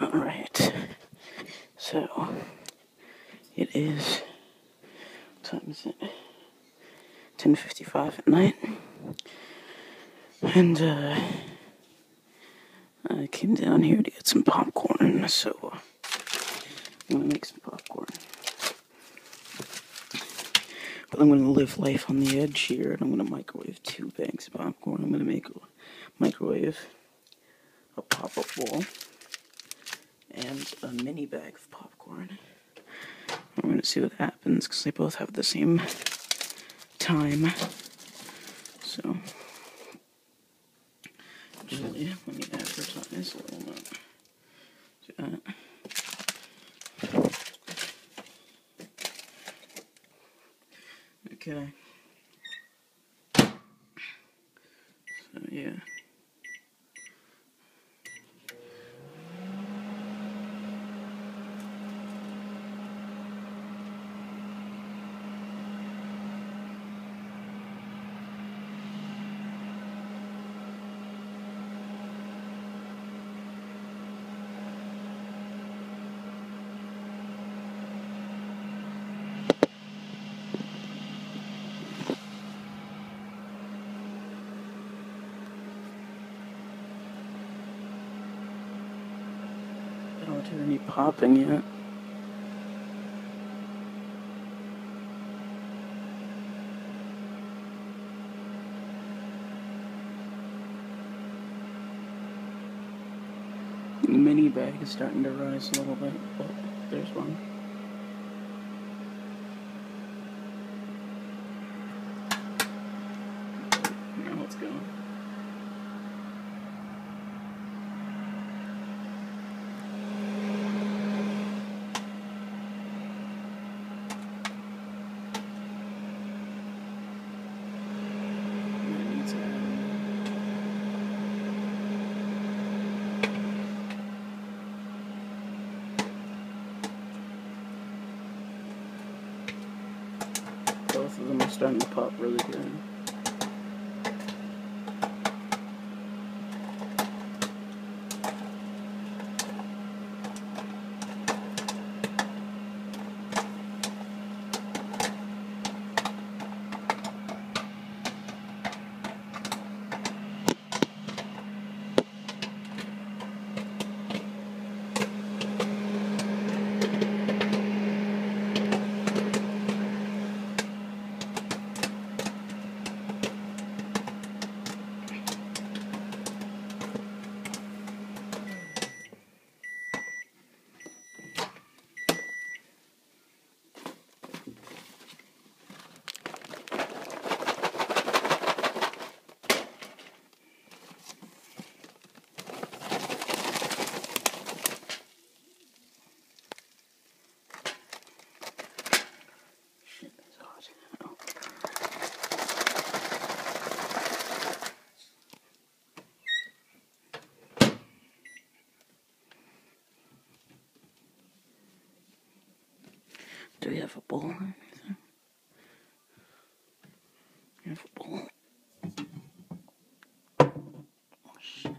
Alright. So, it is, what time is it? 10.55 at night. And, uh, I came down here to get some popcorn, so I'm gonna make some popcorn. But I'm gonna live life on the edge here, and I'm gonna microwave two bags of popcorn. I'm gonna make a microwave a pop-up bowl and a mini bag of popcorn. We're gonna see what happens because they both have the same time. So, me advertise a little bit. Okay. So, yeah. I popping yet. Mini bag is starting to rise a little bit, but there's one. Now it's going. That needs to happen. Both of them are starting to pop really good. Do we have a bowl or anything? You have a bowl? Oh shit.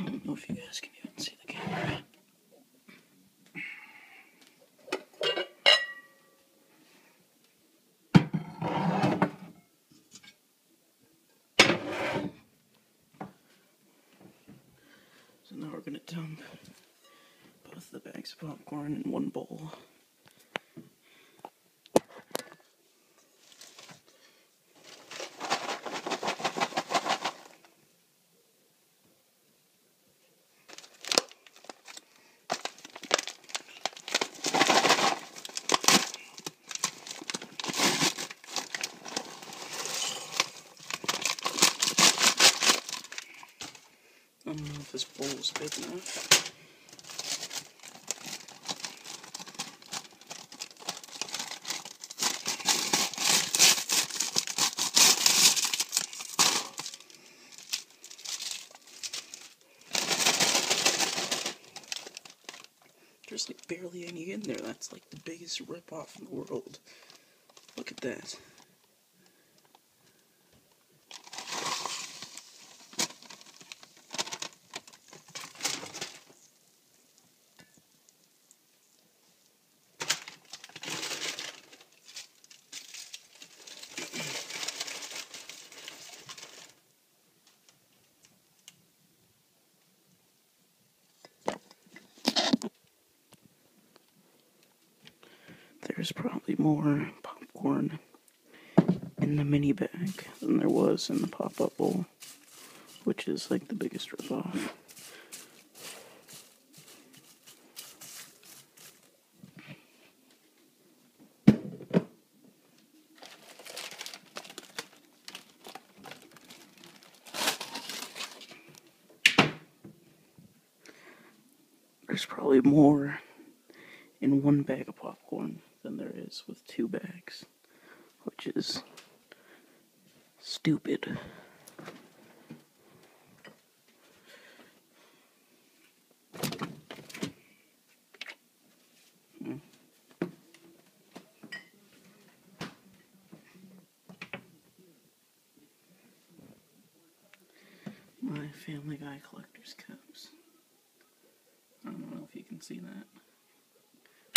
I don't know if you guys can even see the camera. So now we're gonna dump the bags of popcorn in one bowl. I don't know if this bowl is big enough. There's like barely any in there. That's like the biggest rip off in the world. Look at that. There's probably more popcorn in the mini bag than there was in the pop up bowl, which is like the biggest ripoff. There's probably more in one bag of popcorn than there is with two bags, which is stupid. Hmm. My Family Guy collector's cups. I don't know if you can see that.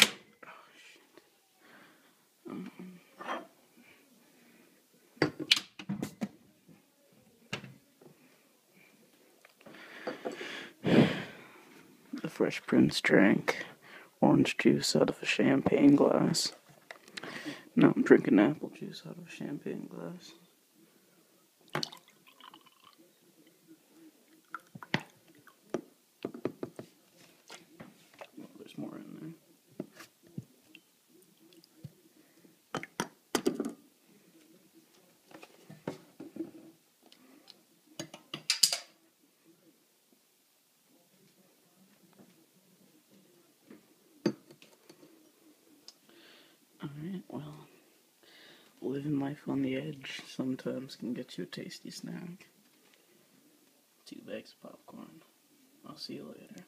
Oh, shit. Um, the Fresh Prince drank orange juice out of a champagne glass. Now I'm drinking apple juice out of a champagne glass. Oh, there's more in there. Alright, well, living life on the edge sometimes can get you a tasty snack. Two bags of popcorn. I'll see you later.